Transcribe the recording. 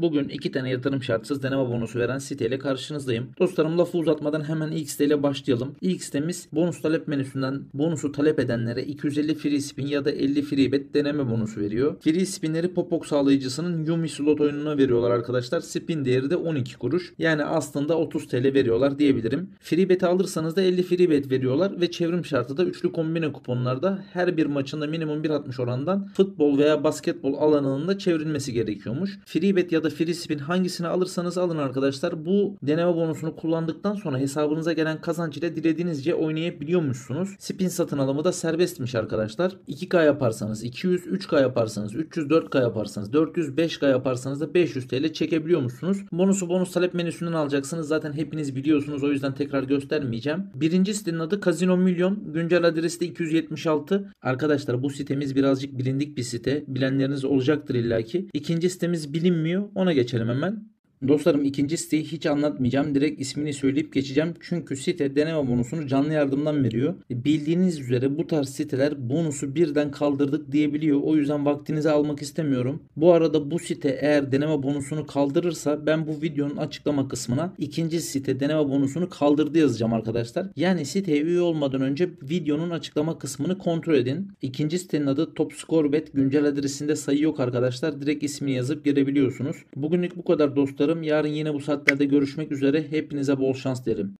Bugün iki tane yatırım şartsız deneme bonusu veren siteyle karşınızdayım. Dostlarım lafı uzatmadan hemen ilk siteyle başlayalım. İlk sitemiz bonus talep menüsünden bonusu talep edenlere 250 free spin ya da 50 free bet deneme bonusu veriyor. Free spinleri Popok sağlayıcısının Yumi slot oyununa veriyorlar arkadaşlar. Spin değeri de 12 kuruş. Yani aslında 30 TL veriyorlar diyebilirim. Free bet alırsanız da 50 free bet veriyorlar ve çevrim şartı da üçlü kombine kuponlarda her bir maçında minimum 1.60 orandan futbol veya basketbol alanının da çevrilmesi gerekiyormuş. Free bet ya da free spin hangisini alırsanız alın arkadaşlar. Bu deneme bonusunu kullandıktan sonra hesabınıza gelen kazanç ile dilediğinizce oynayabiliyormuşsunuz. Spin satın alımı da serbestmiş arkadaşlar. 2K yaparsanız 200, 3K yaparsanız 300, 4K yaparsanız 400, 5K yaparsanız da 500 TL çekebiliyormuşsunuz. Bonusu bonus talep menüsünden alacaksınız. Zaten hepiniz biliyorsunuz o yüzden tekrar göstermeyeceğim. Birinci sitenin adı Casino Milyon. Güncel adresi de 276. Arkadaşlar bu sitemiz birazcık bilindik bir site. Bilenleriniz olacaktır illaki. İkinci sitemiz bilinmiyor. Ona geçelim hemen. Dostlarım ikinci siteyi hiç anlatmayacağım. Direkt ismini söyleyip geçeceğim. Çünkü site deneme bonusunu canlı yardımdan veriyor. E, Bildiğiniz üzere bu tarz siteler bonusu birden kaldırdık diyebiliyor. O yüzden vaktinizi almak istemiyorum. Bu arada bu site eğer deneme bonusunu kaldırırsa ben bu videonun açıklama kısmına ikinci site deneme bonusunu kaldırdı yazacağım arkadaşlar. Yani siteye üye olmadan önce videonun açıklama kısmını kontrol edin. İkinci sitenin adı Top Score Bet. Güncel adresinde sayı yok arkadaşlar. Direkt ismini yazıp girebiliyorsunuz. Bugünlük bu kadar Yarın yine bu saatlerde görüşmek üzere. Hepinize bol şans derim.